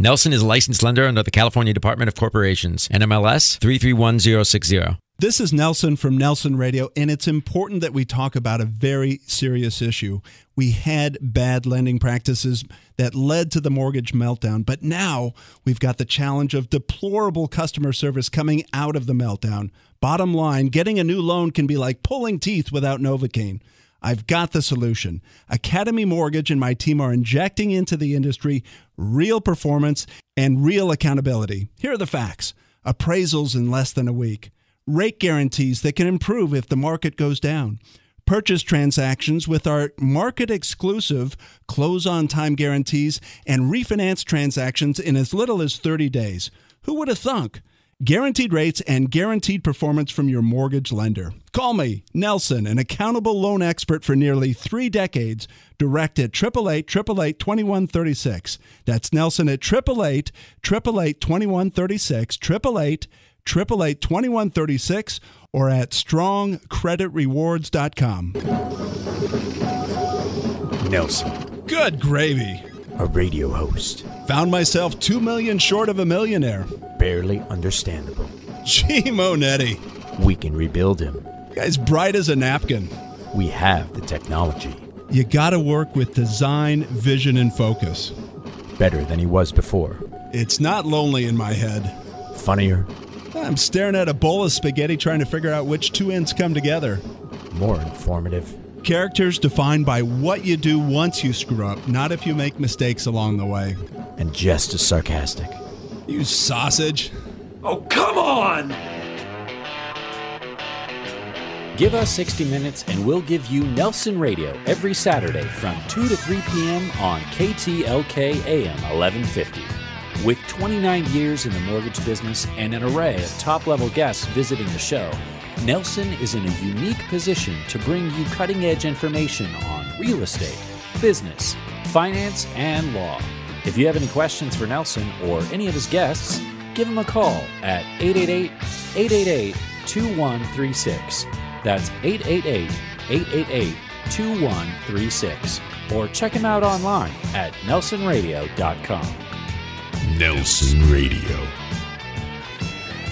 Nelson is a licensed lender under the California Department of Corporations, NMLS 331060. This is Nelson from Nelson Radio, and it's important that we talk about a very serious issue. We had bad lending practices that led to the mortgage meltdown, but now we've got the challenge of deplorable customer service coming out of the meltdown. Bottom line, getting a new loan can be like pulling teeth without Novocaine. I've got the solution. Academy Mortgage and my team are injecting into the industry real performance and real accountability. Here are the facts appraisals in less than a week rate guarantees that can improve if the market goes down, purchase transactions with our market exclusive close on time guarantees, and refinance transactions in as little as 30 days. Who would have thunk? Guaranteed rates and guaranteed performance from your mortgage lender. Call me, Nelson, an accountable loan expert for nearly three decades, direct at 888 888 2136. That's Nelson at 888 888 2136, 888 888 2136 or at strongcreditrewards.com. Nelson, Good gravy. a radio host, Found myself two million short of a millionaire. barely understandable. Gee, Monetti. We can rebuild him. Guy's bright as a napkin. We have the technology. You gotta work with design, vision, and focus. Better than he was before. It's not lonely in my head. Funnier, I'm staring at a bowl of spaghetti trying to figure out which two ends come together. more informative. Characters defined by what you do once you screw up, not if you make mistakes along the way. and just as sarcastic. You sausage. Oh, come on! Give us 60 minutes and we'll give you Nelson Radio every Saturday from 2 to 3 p.m. on KTLK AM 1150. With 29 years in the mortgage business and an array of top level guests visiting the show, Nelson is in a unique position to bring you cutting edge information on real estate, business, finance, and law. If you have any questions for Nelson or any of his guests, give him a call at 888 888 2136. That's 888 888 2136. Or check him out online at nelsonradio.com. Nelson Radio.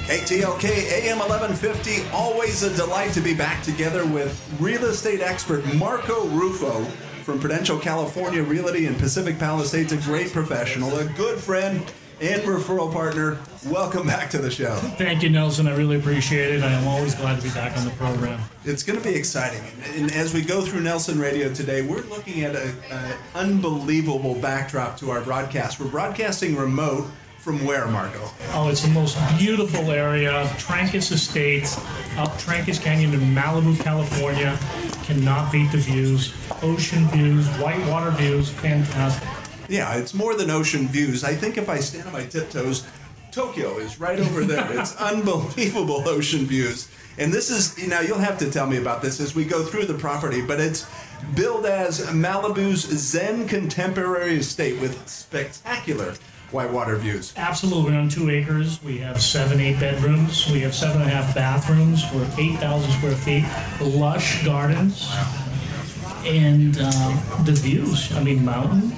KTLK AM 1150, always a delight to be back together with real estate expert Marco Rufo from Prudential California Realty in Pacific Palisades, a great professional, a good friend, and referral partner. Welcome back to the show. Thank you, Nelson. I really appreciate it. I am always glad to be back on the program. It's going to be exciting. And as we go through Nelson Radio today, we're looking at an unbelievable backdrop to our broadcast. We're broadcasting remote from where, Marco? Oh, it's the most beautiful area. Trancas Estates, up Trancas Canyon in Malibu, California. Cannot beat the views. Ocean views, whitewater views, fantastic. Yeah, it's more than ocean views. I think if I stand on my tiptoes, Tokyo is right over there. it's unbelievable ocean views. And this is, you know, you'll have to tell me about this as we go through the property, but it's billed as Malibu's Zen contemporary estate with spectacular whitewater views. Absolutely, we're on two acres. We have seven, eight bedrooms. We have seven and a half bathrooms. We're 8,000 square feet. Lush gardens. And um, the views. I mean, mountain,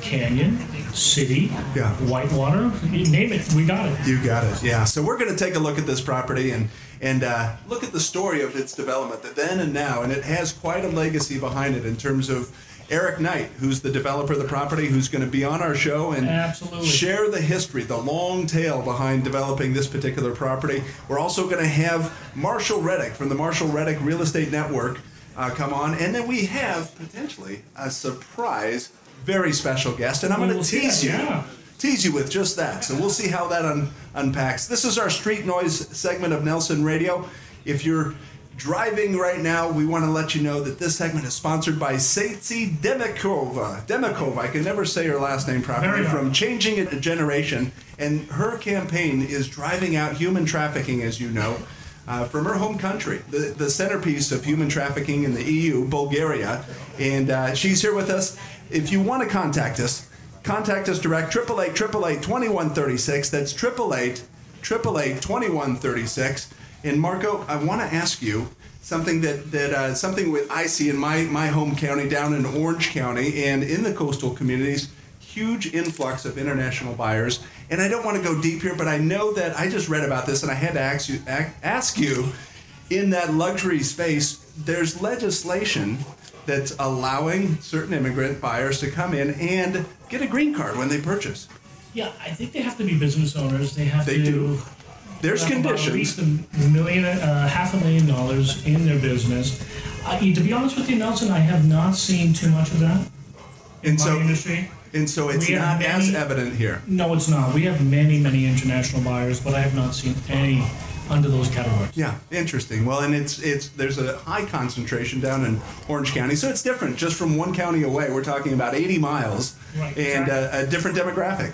canyon, city, Yeah. whitewater. You name it, we got it. You got it. Yeah. So we're going to take a look at this property and and uh, look at the story of its development, the then and now, and it has quite a legacy behind it in terms of Eric Knight, who's the developer of the property, who's going to be on our show and Absolutely. share the history, the long tail behind developing this particular property. We're also going to have Marshall Reddick from the Marshall Reddick Real Estate Network uh, come on, and then we have potentially a surprise, very special guest, and I'm going to tease you yeah. Tease you with just that. So we'll see how that un- unpacks. This is our street noise segment of Nelson Radio. If you're driving right now, we want to let you know that this segment is sponsored by Satsi Demikova. Demikova, I can never say her last name properly, from Changing It a Generation. And her campaign is driving out human trafficking, as you know. Uh, from her home country, the, the centerpiece of human trafficking in the EU, Bulgaria. And uh, she's here with us. If you want to contact us, contact us direct 888 888 2136. That's 888 888 2136. And Marco, I want to ask you something that, that uh, something with I see in my, my home county down in Orange County and in the coastal communities. huge influx of international buyers. And I don't want to go deep here, but I know that I just read about this and I had to ask you, ask you in that luxury space, there's legislation that's allowing certain immigrant buyers to come in and get a green card when they purchase. Yeah, I think they have to be business owners. They have They to. do. There's have about At least a million, uh, half a million dollars in their business. Uh, to be honest with you, Nelson, I have not seen too much of that in And so, industry. and so it's We not as evident here. No, it's not. We have many, many international buyers, but I have not seen any under those categories. Yeah, interesting. Well, and it's it's there's a high concentration down in Orange County, so it's different. Just from one county away, we're talking about 80 miles, Right, and exactly. uh, a different demographic.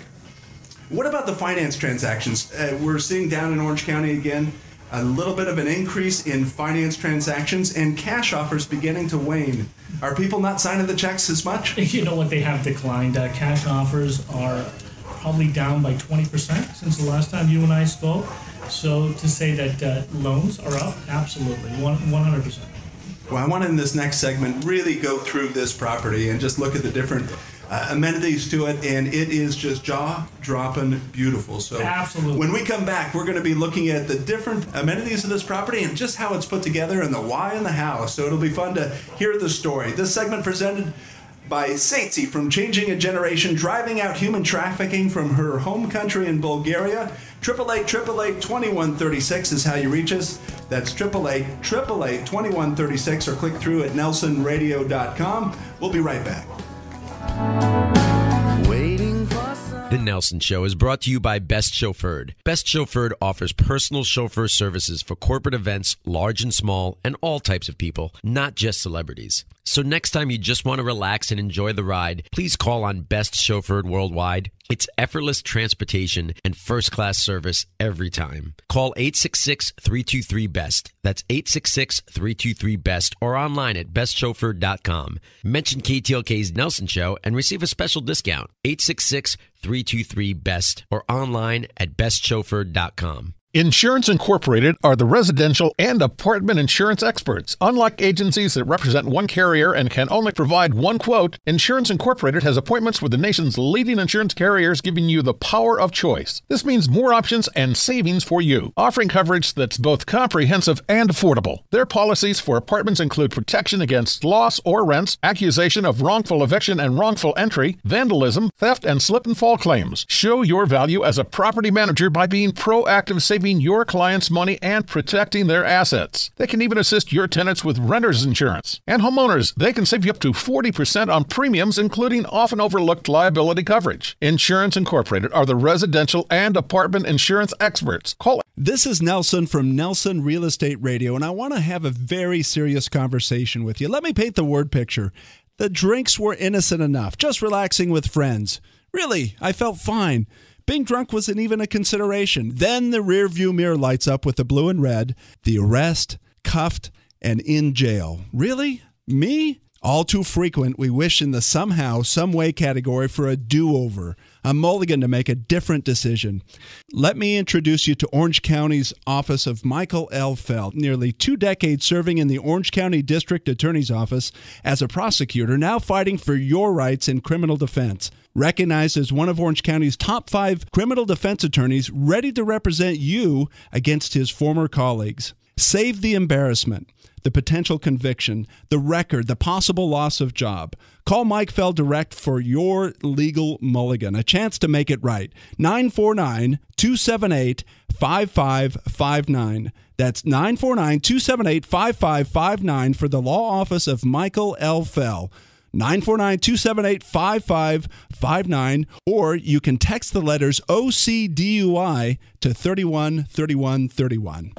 What about the finance transactions? Uh, we're seeing down in Orange County again a little bit of an increase in finance transactions and cash offers beginning to wane. Are people not signing the checks as much? You know what? They have declined. Uh, cash offers are probably down by 20% since the last time you and I spoke. So to say that uh, loans are up, absolutely, 100%. Well, I want to in this next segment really go through this property and just look at the different uh, amenities to it, and it is just jaw dropping beautiful. So, Absolutely. when we come back, we're going to be looking at the different amenities of this property and just how it's put together and the why and the how. So, it'll be fun to hear the story. This segment presented by Satsi from Changing a Generation, driving out human trafficking from her home country in Bulgaria. 888 888 2136 is how you reach us. That's 888 888 2136 or click through at nelsonradio.com. We'll be right back. The Nelson Show is brought to you by Best Chauffeured. Best Chauffeured offers personal chauffeur services for corporate events, large and small, and all types of people, not just celebrities. So next time you just want to relax and enjoy the ride, please call on Best Chauffeured Worldwide. It's effortless transportation and first class service every time. Call 866 323 BEST. That's 866 323 BEST or online at bestchauffeured.com. Mention KTLK's Nelson Show and receive a special discount. 866 323 BEST or online at bestchauffeured.com. Insurance Incorporated are the residential and apartment insurance experts. Unlike agencies that represent one carrier and can only provide one quote, Insurance Incorporated has appointments with the nation's leading insurance carriers, giving you the power of choice. This means more options and savings for you, offering coverage that's both comprehensive and affordable. Their policies for apartments include protection against loss or rents, accusation of wrongful eviction and wrongful entry, vandalism, theft, and slip and fall claims. Show your value as a property manager by being proactive, saving your clients money and protecting their assets. They can even assist your tenants with renter's insurance. And homeowners, they can save you up to 40% on premiums, including often overlooked liability coverage. Insurance Incorporated are the residential and apartment insurance experts. Call This is Nelson from Nelson Real Estate Radio, and I want to have a very serious conversation with you. Let me paint the word picture. The drinks were innocent enough, just relaxing with friends. Really, I felt fine. Being drunk wasn't even a consideration. Then the rear view mirror lights up with the blue and red, the arrest, cuffed, and in jail. Really? Me? All too frequent, we wish in the somehow, some way category for a do over, a mulligan to make a different decision. Let me introduce you to Orange County's Office of Michael L. Fell, nearly two decades serving in the Orange County District Attorney's Office as a prosecutor, now fighting for your rights in criminal defense. Recognized as one of Orange County's top five criminal defense attorneys, ready to represent you against his former colleagues. Save the embarrassment the potential conviction, the record, the possible loss of job. Call Mike Fell direct for your legal mulligan, a chance to make it right. 949 278 5559. That's 949 278 5559 for the law office of Michael L. Fell. 949 278 5559, or you can text the letters OCDUI to 313131.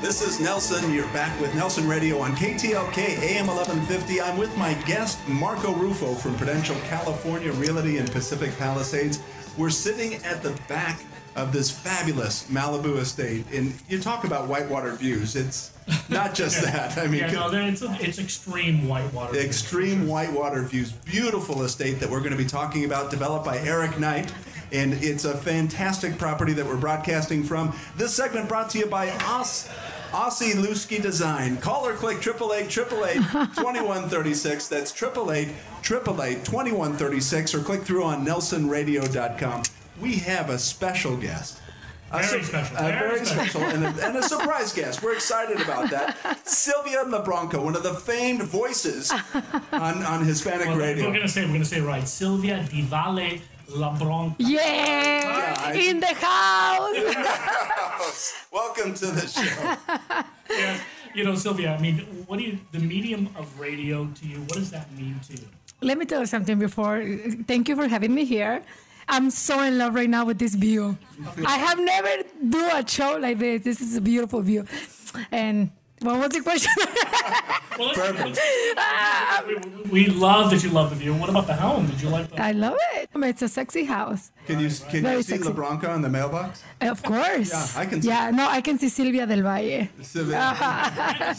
This is Nelson. You're back with Nelson Radio on KTLK AM 1150. I'm with my guest, Marco Rufo from Prudential California Realty in Pacific Palisades. We're sitting at the back of this fabulous Malibu estate. And you talk about whitewater views. It's not just that. I mean, yeah, no, it's, it's extreme whitewater. extreme whitewater views. Beautiful estate that we're going to be talking about, developed by Eric Knight. And it's a fantastic property that we're broadcasting from. This segment brought to you by Os Aussie Lusky Design. Call or click 888 That's 888 2136 or click through on nelsonradio.com. We have a special guest. Very su- special, A very very special. special and a, and a surprise guest. We're excited about that. Silvia LeBronco, one of the famed voices on, on Hispanic Well, radio. We're gonna say we're gonna say it right. Silvia Di Valle Labron. Yeah, Yeah, in the house. Welcome to the show. Yes. You know, Silvia. I mean, what do you? The medium of radio to you. What does that mean to you? Let me tell you something before. Thank you for having me here. I'm so in love right now with this view. I have never do a show like this. This is a beautiful view. And what was the question? Well, let's, let's, we, we love that you love the view. What about the home? Did you like the? I love it. It's a sexy house. Can you can you see sexy. LeBronco in the mailbox? Uh, of course. Yeah, I can see Yeah, no, I can see Silvia del Valle. Silvia.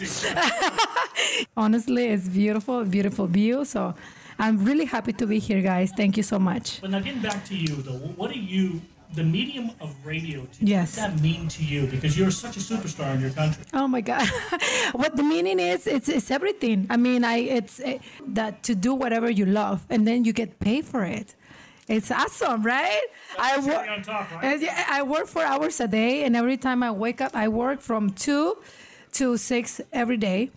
Honestly, it's beautiful, beautiful view. So I'm really happy to be here, guys. Thank you so much. But now getting back to you though, what do you? The medium of radio to you. Yes. What does that mean to you? Because you're such a superstar in your country. Oh my God! what the meaning is? It's it's everything. I mean, I it's eh, that to do whatever you love, and then you get paid for it. It's awesome, right? I the work. cherry on top, right? I work four hours a day, and every time I wake up, I work from two to six every day.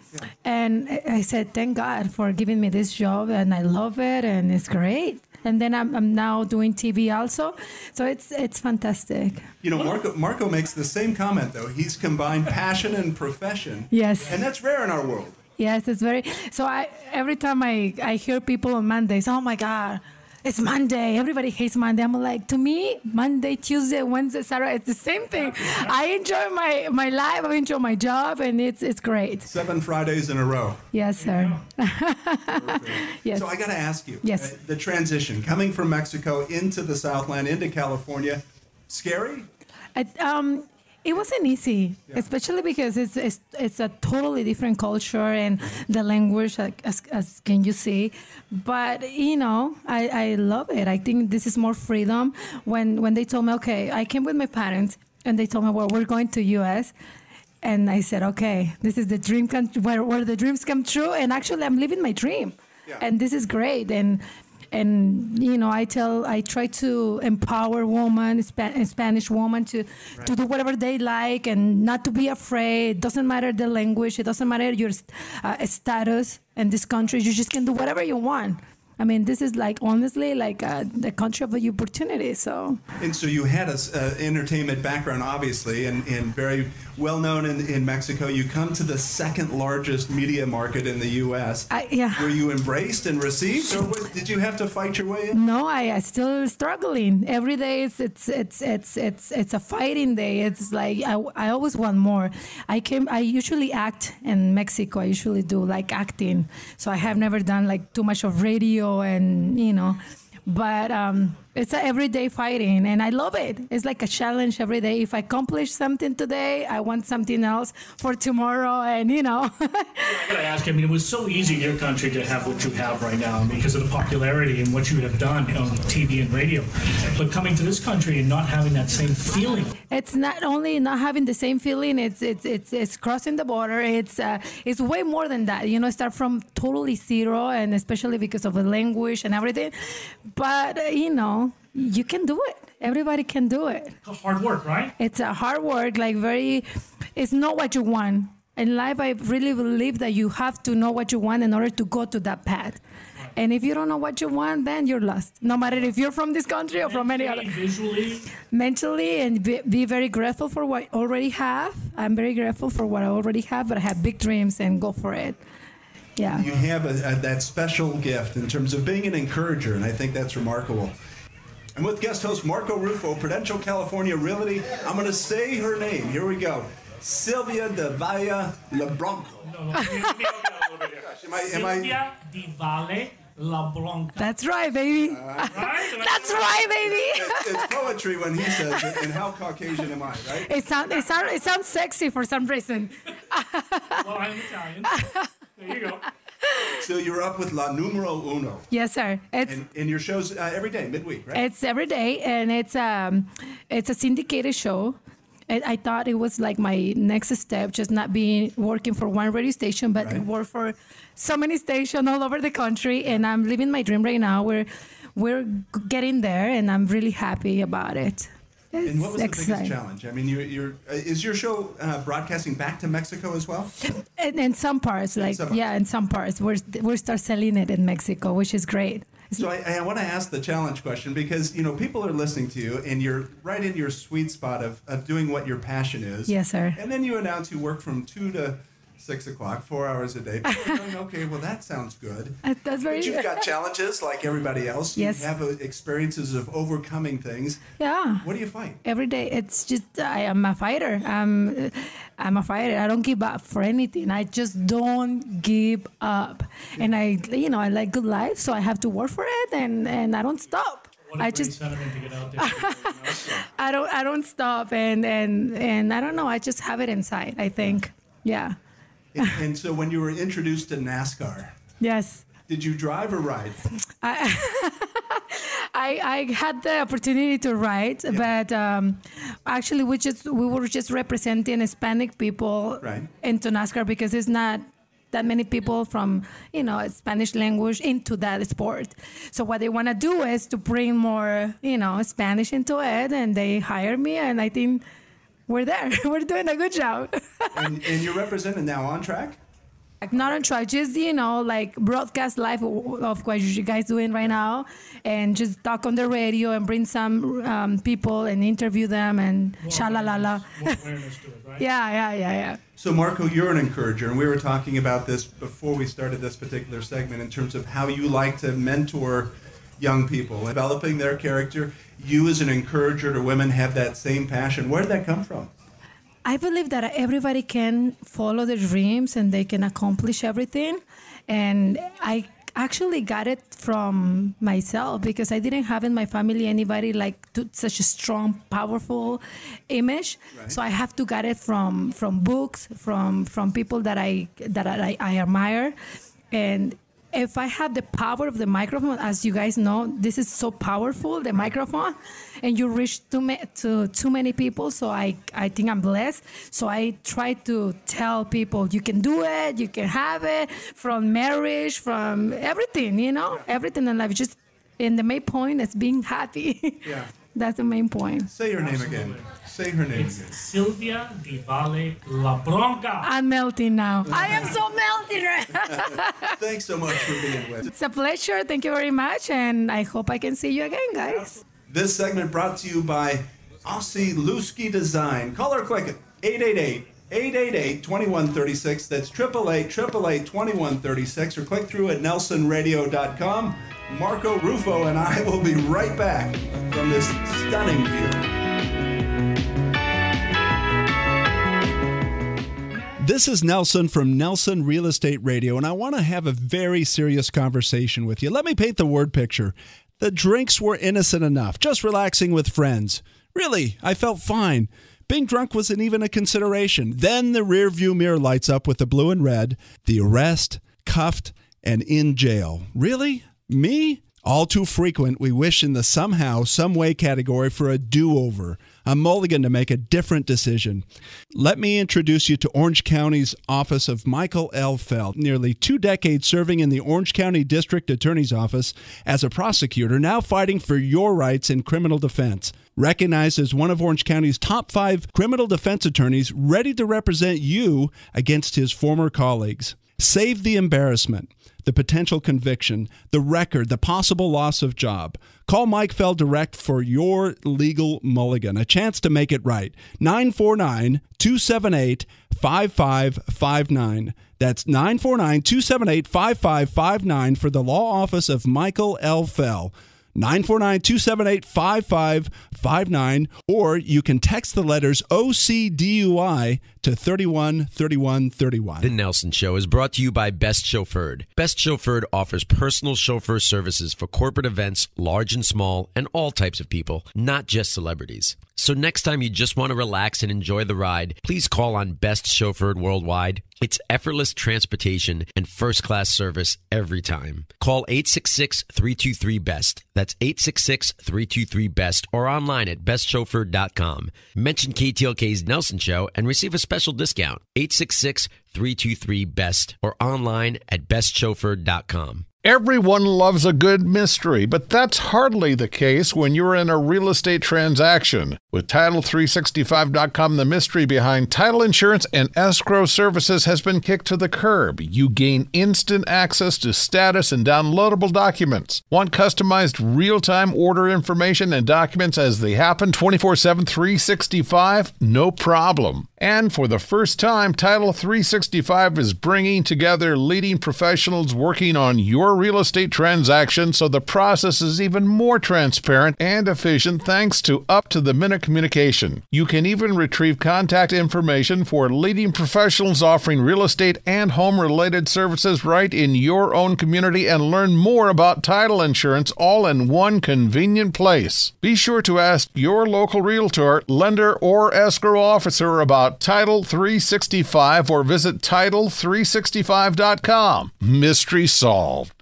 And I- I said, thank God for giving me this job, and I love it, and it's great. And then I'm, I'm now doing TV also, so it's it's fantastic. You know, Marco Marco makes the same comment though. He's combined passion and profession. Yes. And that's rare in our world. Yes, it's very. So I every time I I hear people on Mondays, oh my God, it's Monday. Everybody hates Monday. I'm like, to me, Monday, Tuesday, Wednesday, Saturday, it's the same thing. I enjoy my my life. I enjoy my job, and it's it's great. Seven Fridays in a row. Yes, sir. yes. So I got to ask you. Yes. uh, the transition coming from Mexico into the Southland, into California, scary? It, um, it wasn't easy, especially because it's, it's it's a totally different culture and the language, as, as can you see. But you know, I, I love it. I think this is more freedom. When when they told me, okay, I came with my parents, and they told me, well, we're going to U.S. And I said, okay, this is the dream country where, where the dreams come true. And actually, I'm living my dream, Yeah. and this is great. And and you know, I tell, I try to empower women, Spa- Spanish women, to to do whatever they like and not to be afraid. It doesn't matter the language. It doesn't matter your uh, status in this country. You just can do whatever you want. I mean, this is like honestly like uh, the country of the opportunity. So And so you had an uh, entertainment background, obviously, and, and very well known in, in Mexico. You come to the second largest media market in the U.S. I, yeah. Were you embraced and received, or was, did you have to fight your way in? No, I, I still struggling. Every day it's it's it's it's it's it's a fighting day. It's like I, I always want more. I came I usually act in Mexico. I usually do like acting. So I have never done like too much of radio and you know but um, it's a everyday fighting and i love it. It's like a challenge every day. If i accomplish something today i want something else for tomorrow and you know. I gotta ask. I mean, it was so easy in your country to have what you have right now because of the popularity and what you have done on TV and radio. But coming to this country and not having that same feeling, it's not only not having the same feeling it's it's it's, it's crossing the border. It's uh, it's way more than that. You know start from totally zero and especially because of the language and everything. But uh, you know you can do it everybody can do it it's hard work, right? it's a hard work like very it's not what you want in life i really believe that you have to know what you want in order to go to that path and if you don't know what you want then you're lost no matter if you're from this country or from any other Visually, mentally and be, be very grateful for what I already have. I'm very grateful for what I already have, but I have big dreams and go for it. Yeah. You have a, a, that special gift in terms of being an encourager, and I think that's remarkable. And with guest host Marco Rufo, Prudential California Realty, I'm going to say her name. Here we go. Silvia de Valle Lebronco. no, no, Silvia Di Valle La Bronca. That's right, baby. right? That's right, baby. it's, it's poetry when he says it, and how Caucasian am I, right? It sounds it sound, it sounds sexy for some reason. Well, I'm Italian. There you go. So you're up with La Numero Uno. Yes, sir. It's And, and your show's uh, every day, midweek, right? it's every day, and it's um it's a syndicated show. I, I thought it was like my next step, just not being working for one radio station, but Right. work for so many stations all over the country. And I'm living my dream right now. We're we're getting there, and I'm really happy about it. And what was the biggest challenge? I mean, you're, you're, uh, is your show uh, broadcasting back to Mexico as well? In, in some parts, like some yeah, in some parts, we're we're start selling it in Mexico, which is great. So I, I want to ask the challenge question because you know people are listening to you and you're right in your sweet spot of, of doing what your passion is. Yes, sir. And then you announce you work from two to six o'clock, four hours a day. Going, okay, well that sounds good. That's very But you've got challenges like everybody else. Yes. You have uh, experiences of overcoming things. yeah. What do you fight? every day it's just i am a fighter i'm i'm a fighter i don't give up for anything i just don't give up and i you know i like good life so i have to work for it and and i don't stop What a i great just sentiment to get out there. you know, so. i don't i don't stop and and and i don't know i just have it inside i think yeah And, and so when you were introduced to NASCAR, yes did you drive or ride? I, I had the opportunity to write, but um, actually we just we were just representing Hispanic people Right. into NASCAR because it's not that many people from you know Spanish language into that sport. So what they want to do is to bring more you know Spanish into it, and they hire me, and I think we're there. we're doing a good job. And, and you're represented now on track? Like not on track, just you know, like broadcast live of what you guys doing right now, and just talk on the radio and bring some um, people and interview them and More shalalala. awareness- More awareness it, right? Yeah, yeah, yeah, yeah. So, Marco, you're an encourager, and we were talking about this before we started this particular segment in terms of how you like to mentor young people, developing their character. You, as an encourager to women, have that same passion. Where did that come from? I believe that everybody can follow their dreams and they can accomplish everything. And I actually got it from myself because I didn't have in my family anybody like to, such a strong, powerful image. So I have to get it from from books, from from people that I that I, I admire, and if I have the power of the microphone, as you guys know, this is so powerful, the microphone, and you reach too, ma- to too many people. So I, I think I'm blessed. So I try to tell people you can do it, you can have it from marriage, from everything, you know, everything in life. Just and the main point is being happy. Yeah. That's the main point. Say your name again. Say her name It's again. Silvia Di Valle La Bronca. I'm melting now. I am so melting. right Thanks so much for being with us. It's a pleasure. Thank you very much, and I hope I can see you again, guys. This segment brought to you by Aussie Lusky Design. Call or click it 888 888 2136. That's 888 888 2136. Or click through at nelsonradio.com. Marco Rufo and I will be right back from this stunning view. This is Nelson from Nelson Real Estate Radio, and I want to have a very serious conversation with you. Let me paint the word picture. The drinks were innocent enough, just relaxing with friends. Really, I felt fine. Being drunk wasn't even a consideration. Then the rearview mirror lights up with the blue and red, the arrest, cuffed, and in jail. Really? Me? All too frequent, we wish in the somehow, some way category for a do over, a mulligan to make a different decision. Let me introduce you to Orange County's Office of Michael L. Fell. Nearly two decades serving in the Orange County District Attorney's Office as a prosecutor, now fighting for your rights in criminal defense. Recognized as one of Orange County's top five criminal defense attorneys, ready to represent you against his former colleagues. Save the embarrassment, the potential conviction, the record, the possible loss of job. Call Mike Fell Direct for your legal mulligan, a chance to make it right. 949 278 5559. That's 949 278 5559 for the law office of Michael L. Fell. 949 278 5559, or you can text the letters OCDUI to 313131. The Nelson Show is brought to you by Best Chauffeured. Best Chauffeured offers personal chauffeur services for corporate events, large and small, and all types of people, not just celebrities. So next time you just want to relax and enjoy the ride, please call on Best Chauffeured Worldwide. It's effortless transportation and first class service every time. Call 866 323 BEST. That's 866 323 BEST or online at bestchauffeured.com. Mention KTLK's Nelson Show and receive a special discount. 866 323 BEST or online at bestchauffeured.com. Everyone loves a good mystery, but that's hardly the case when you're in a real estate transaction. With Title365.com, the mystery behind title insurance and escrow services has been kicked to the curb. You gain instant access to status and downloadable documents. Want customized real time order information and documents as they happen 24 7, 365? No problem. And for the first time, Title 365 is bringing together leading professionals working on your real estate transaction so the process is even more transparent and efficient thanks to up to the minute communication. You can even retrieve contact information for leading professionals offering real estate and home related services right in your own community and learn more about title insurance all in one convenient place. Be sure to ask your local realtor, lender, or escrow officer about Title 365 or visit Title365.com. Mystery solved.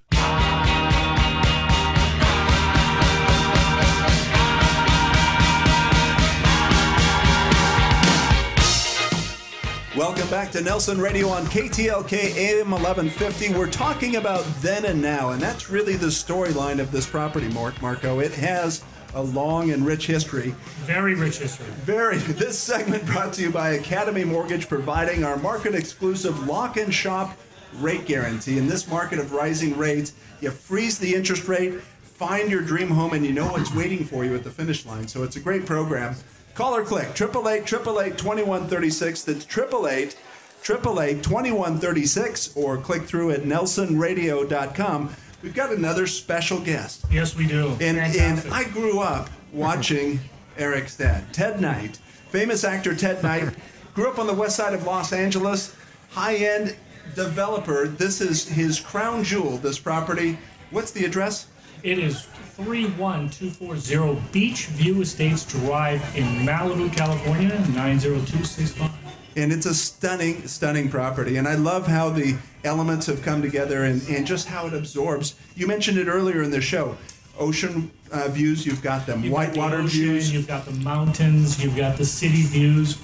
Welcome back to Nelson Radio on KTLK AM 1150. We're talking about then and now, and that's really the storyline of this property, Mark Marco. It has a long and rich history. Very rich history. Very. This segment brought to you by Academy Mortgage, providing our market exclusive lock and shop rate guarantee. In this market of rising rates, you freeze the interest rate, find your dream home, and you know what's waiting for you at the finish line. So it's a great program. Call or click 888 888 2136. That's 888 888 2136 or click through at nelsonradio.com. We've got another special guest. Yes, we do. And, and I grew up watching Eric's dad, Ted Knight, famous actor Ted Knight, grew up on the west side of Los Angeles, high end developer. This is his crown jewel, this property. What's the address? It is 31240 Beach View Estates Drive in Malibu, California, 90265. And it's a stunning, stunning property. And I love how the elements have come together and, and just how it absorbs. You mentioned it earlier in the show. Ocean uh, views, you've got them. You've got the Whitewater ocean, views. You've got the mountains, you've got the city views,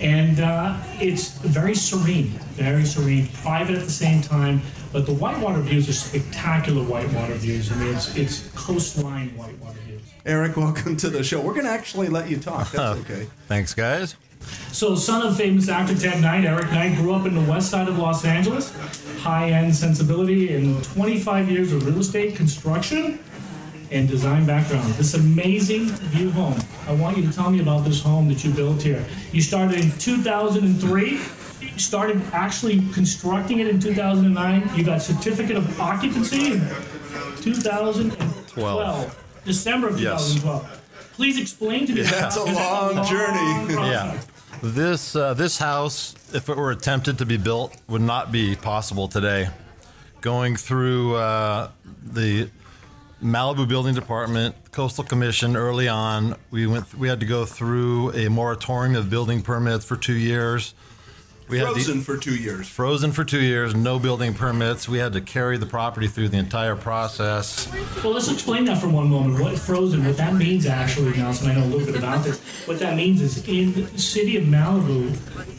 and uh, it's very serene, very serene, private at the same time. But the whitewater views are spectacular whitewater views. I mean, it's it's coastline whitewater views. Eric, welcome to the show. We're going to actually let you talk. That's okay. Thanks, guys. So, son of famous actor Ted Knight, Eric Knight grew up in the west side of Los Angeles. High-end sensibility and 25 years of real estate construction and design background. This amazing view home. I want you to tell me about this home that you built here. You started in 2003. You started actually constructing it in 2009. You got certificate of occupancy in 2012. December of Yes. 2012. Please explain to me. Yeah. that, That's a because long journey. Yeah. This uh, this house, if it were attempted to be built, would not be possible today. Going through uh, the Malibu Building Department, Coastal Commission early on, we went. We had to go through a moratorium of building permits for two years. We had Frozen for two years. frozen for two years, no building permits. We had to carry the property through the entire process. Well, let's explain that for one moment. What frozen, what that means actually, Nelson, I know a little bit about this. What that means is in the city of Malibu,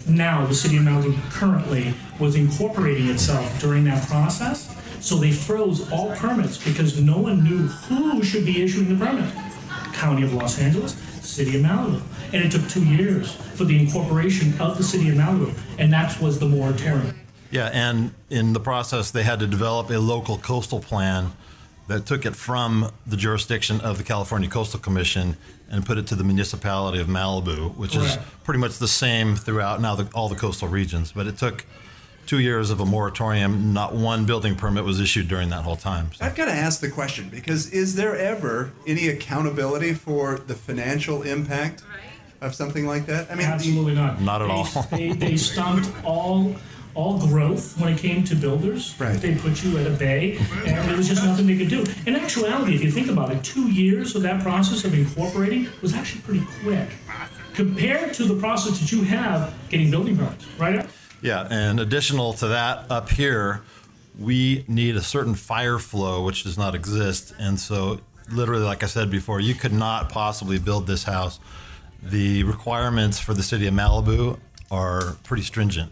now the city of Malibu currently was incorporating itself during that process. So they froze all permits because no one knew who should be issuing the permit. County of Los Angeles, city of Malibu. And it took two years for the incorporation of the city of Malibu. And that was the moratorium. Yeah, and in the process, they had to develop a local coastal plan that took it from the jurisdiction of the California Coastal Commission and put it to the municipality of Malibu, which is pretty much the same throughout now the, all the coastal regions. But it took two years of a moratorium. Not one building permit was issued during that whole time. So, I've got to ask the question because is there ever any accountability for the financial impact of something like that? I mean, Absolutely not. Not at They- all. They, they stumped all all growth when it came to builders. Right. They put you at a bay, and there was just nothing they could do. In actuality, if you think about it, two years of that process of incorporating was actually pretty quick compared to the process that you have getting building permits, right? Yeah, and additional to that, up here, we need a certain fire flow which does not exist, and so literally, like I said before, you could not possibly build this house. The requirements for the city of Malibu are pretty stringent.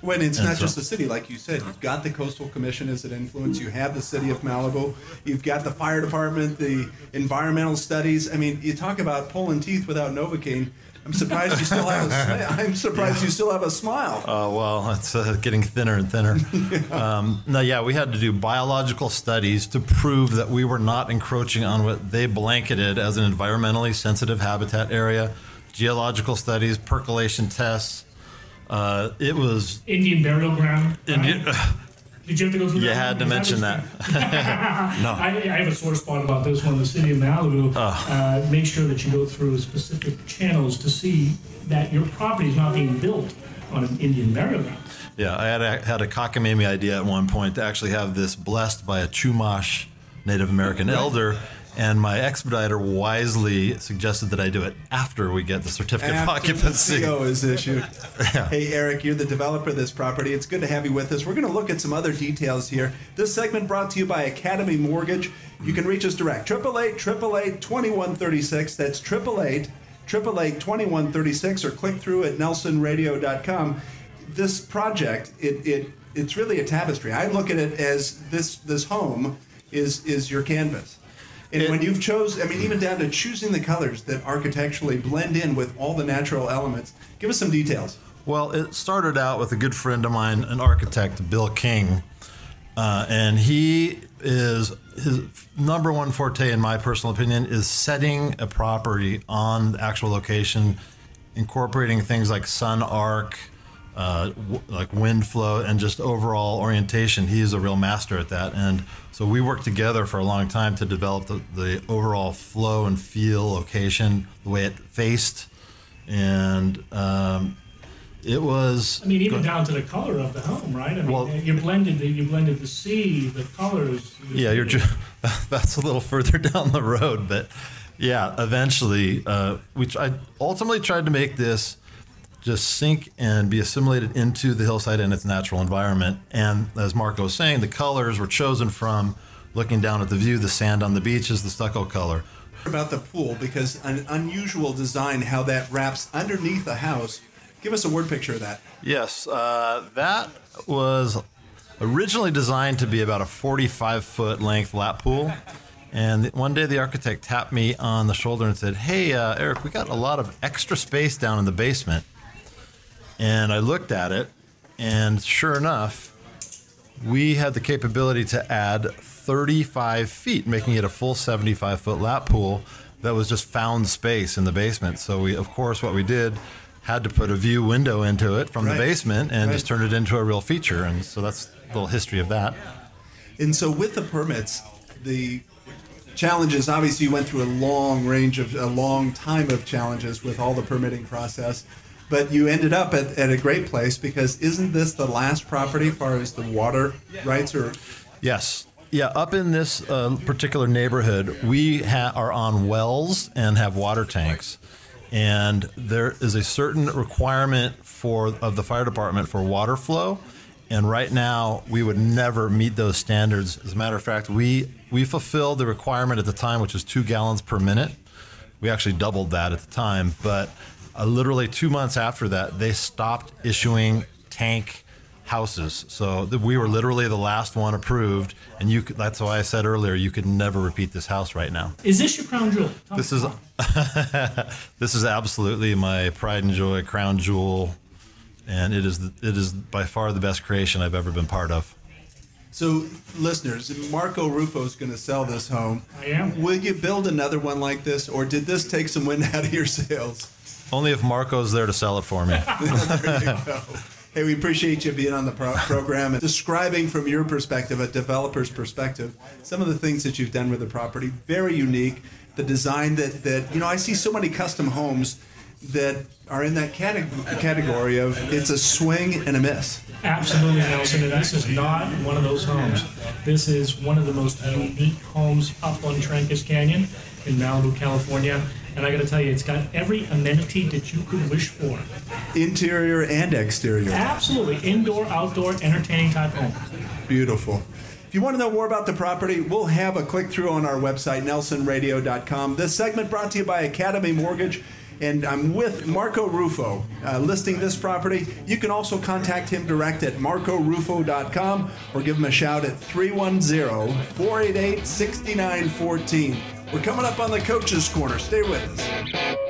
When it's And not so- just the city, like you said, you've got the coastal commission as an influence. You have the city of Malibu. You've got the fire department, the environmental studies. I mean, you talk about pulling teeth without Novocaine. I'm surprised you still have a. smi- I'm surprised you still have a smile. Uh, well, it's uh, getting thinner and thinner. um, no, yeah, we had to do biological studies to prove that we were not encroaching on what they blanketed as an environmentally sensitive habitat area. Geological studies, percolation tests. Uh, it was. Indian burial ground. right? Indian, Did you have to go through you that? had to mention that. no. I, I have a sore spot about this one. The city of Malibu, uh, make sure that you go through specific channels to see that your property is not being built on an Indian burial ground. Yeah, I had a, had a cockamamie idea at one point to actually have this blessed by a Chumash Native American elder, and my expediter wisely suggested that I do it after we get the certificate of After the occupancy. CO is issued. Hey, Eric, you're the developer of this property. It's good to have you with us. We're going to look at some other details here. This segment brought to you by Academy Mortgage. You can reach us direct. 888 888 2136. That's 888 888 2136 or click through at nelsonradio.com. This project, it, it it's really a tapestry. I look at it as this this home is is your canvas. And when you've chose, I mean, even down to choosing the colors that architecturally blend in with all the natural elements. Give us some details. Well, it started out with a good friend of mine, an architect, Bill King, uh, and he is his number one forte, in my personal opinion, is setting a property on the actual location, incorporating things like sun arc, uh, w- like wind flow, and just overall orientation. He is a real master at that, and so we worked together for a long time to develop the, the overall flow and feel, location, the way it faced, and. Um, it was. I mean, even down to the color of the home, right? I mean, Well- you blended the you blended the sea, the colors. Yeah, you're. ju- That's a little further down the road, but yeah, eventually, uh, we I ultimately tried to make this just sink and be assimilated into the hillside and its natural environment. And as Marco was saying, the colors were chosen from looking down at the view. The sand on the beach is the stucco color. About the pool, because an unusual design, how that wraps underneath the house. Give us a word picture of that. Yes, uh, that was originally designed to be about a 45 foot length lap pool. And one day the architect tapped me on the shoulder and said, Hey, uh, Eric, we got a lot of extra space down in the basement. And I looked at it, and sure enough, we had the capability to add 35 feet, making it a full 75 foot lap pool that was just found space in the basement. So we, of course, what we did had to put a view window into it from Right. the basement and Right. just turned it into a real feature. And so that's a little history of that. And so, with the permits, the challenges obviously you went through a long range of a long time of challenges with all the permitting process, but you ended up at, at a great place because isn't this the last property as far as the water rights or Yes. Yeah, up in this uh, particular neighborhood, we ha- are on wells and have water tanks. And there is a certain requirement for of the fire department for water flow. And right now, we would never meet those standards. As a matter of fact, we we fulfilled the requirement at the time, which was two gallons per minute. We actually doubled that at the time, but uh, literally two months after that, they stopped issuing tank houses. So th- we were literally the last one approved, and you. Could, that's why I said earlier you could never repeat this house right now. Is this your crown jewel? Tom? This is this is absolutely my pride and joy, crown jewel, and it is it is by far the best creation I've ever been part of. So, listeners, Marco Rufo is going to sell this home. I am. Will you build another one like this, or did this take some wind out of your sails? Only if Marco's there to sell it for me. there you go. Hey, we appreciate you being on the pro- program and describing from your perspective, a developer's perspective, some of the things that you've done with the property. Very unique. The design that, that you know, I see so many custom homes that are in that categ- category of it's a swing and a miss. Absolutely, Nelson. And this is not one of those homes. This is one of the most unique homes up on Trancas Canyon in Malibu, California. And I got to tell you, it's got every amenity that you could wish for. Interior and exterior. Absolutely. Indoor, outdoor, entertaining type home. Beautiful. If you want to know more about the property, we'll have a click through on our website, nelsonradio.com. This segment brought to you by Academy Mortgage. And I'm with Marco Rufo uh, listing this property. You can also contact him direct at marcorufo.com or give him a shout at 310 488 6914. We're coming up on the Coach's Corner. Stay with us.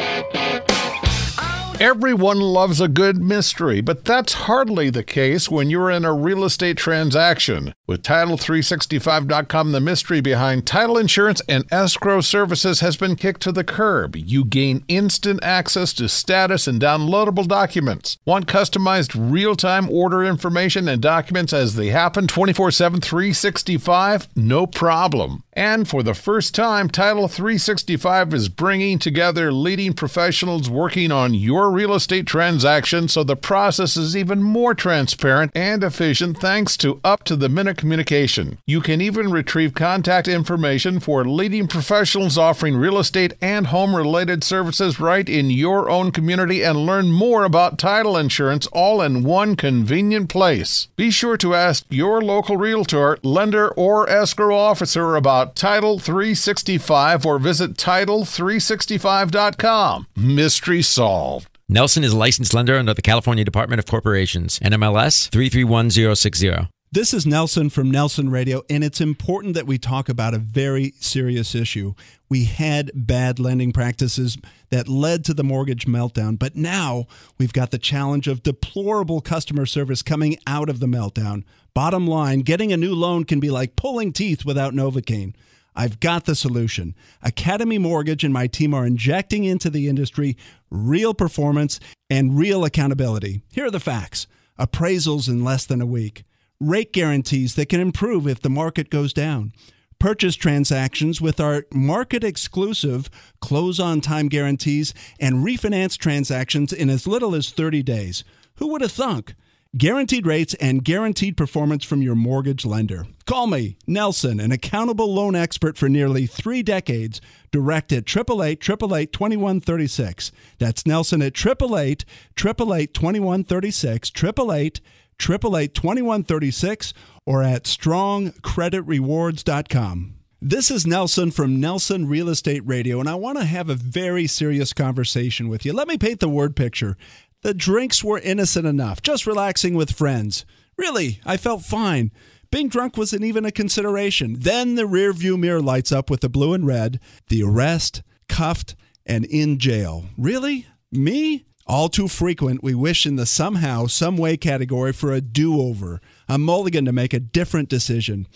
Everyone loves a good mystery, but that's hardly the case when you're in a real estate transaction. With Title365.com, the mystery behind title insurance and escrow services has been kicked to the curb. You gain instant access to status and downloadable documents. Want customized real time order information and documents as they happen 24 7, 365? No problem. And for the first time, Title 365 is bringing together leading professionals working on your real estate transaction so the process is even more transparent and efficient thanks to up to the minute communication. You can even retrieve contact information for leading professionals offering real estate and home related services right in your own community and learn more about title insurance all in one convenient place. Be sure to ask your local realtor, lender, or escrow officer about Title 365 or visit Title365.com. Mystery solved. Nelson is a licensed lender under the California Department of Corporations, NMLS 331060. This is Nelson from Nelson Radio, and it's important that we talk about a very serious issue. We had bad lending practices that led to the mortgage meltdown, but now we've got the challenge of deplorable customer service coming out of the meltdown. Bottom line, getting a new loan can be like pulling teeth without Novocaine. I've got the solution. Academy Mortgage and my team are injecting into the industry real performance and real accountability. Here are the facts appraisals in less than a week, rate guarantees that can improve if the market goes down, purchase transactions with our market exclusive close on time guarantees, and refinance transactions in as little as 30 days. Who would have thunk? Guaranteed rates and guaranteed performance from your mortgage lender. Call me, Nelson, an accountable loan expert for nearly three decades, direct at 888 888 2136. That's Nelson at 888 888 2136, 888 888 2136, or at strongcreditrewards.com. This is Nelson from Nelson Real Estate Radio, and I want to have a very serious conversation with you. Let me paint the word picture. The drinks were innocent enough, just relaxing with friends. Really, I felt fine. Being drunk wasn't even a consideration. Then the rearview mirror lights up with the blue and red, the arrest, cuffed, and in jail. Really? Me? All too frequent, we wish in the somehow, some way category for a do over, a mulligan to make a different decision.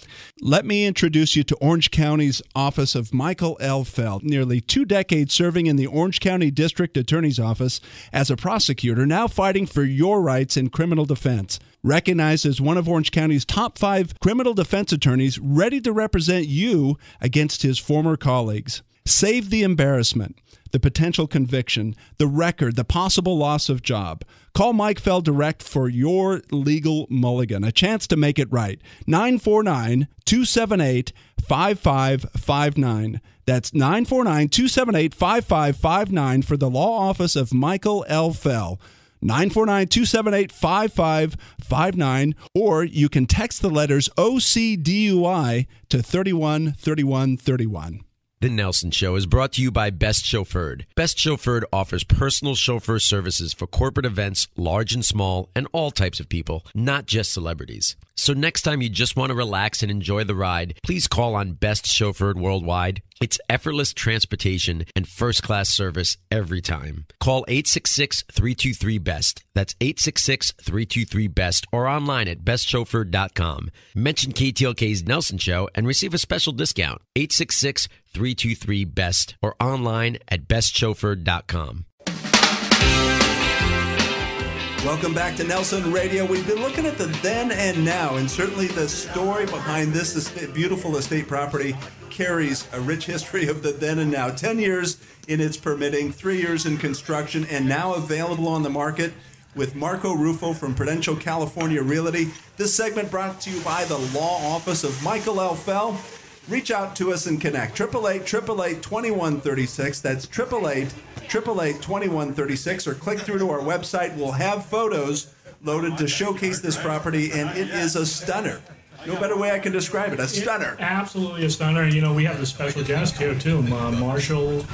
Let me introduce you to Orange County's Office of Michael L. Fell. Nearly two decades serving in the Orange County District Attorney's Office as a prosecutor, now fighting for your rights in criminal defense. Recognized as one of Orange County's top five criminal defense attorneys, ready to represent you against his former colleagues. Save the embarrassment, the potential conviction, the record, the possible loss of job. Call Mike Fell direct for your legal mulligan, a chance to make it right. 949 278 5559. That's 949 278 5559 for the law office of Michael L. Fell. 949 278 5559, or you can text the letters OCDUI to 313131. The Nelson Show is brought to you by Best Chauffeured. Best Chauffeured offers personal chauffeur services for corporate events, large and small, and all types of people, not just celebrities. So next time you just want to relax and enjoy the ride, please call on Best Chauffeured Worldwide. It's effortless transportation and first class service every time. Call 866 323 BEST. That's 866 323 BEST or online at bestchauffeur.com. Mention KTLK's Nelson Show and receive a special discount. 866 323 BEST or online at bestchauffeured.com. Welcome back to Nelson Radio. We've been looking at the then and now, and certainly the story behind this beautiful estate property carries a rich history of the then and now. 10 years in its permitting, three years in construction, and now available on the market with Marco Rufo from Prudential California Realty. This segment brought to you by the law office of Michael L. Fell. Reach out to us and connect. 888 888 2136. That's 888 888 2136. Or click through to our website. We'll have photos loaded to showcase this property, and it is a stunner. No better way I can describe it. A stunner. Absolutely a stunner. You know, we have a special guest here too, uh, Marshall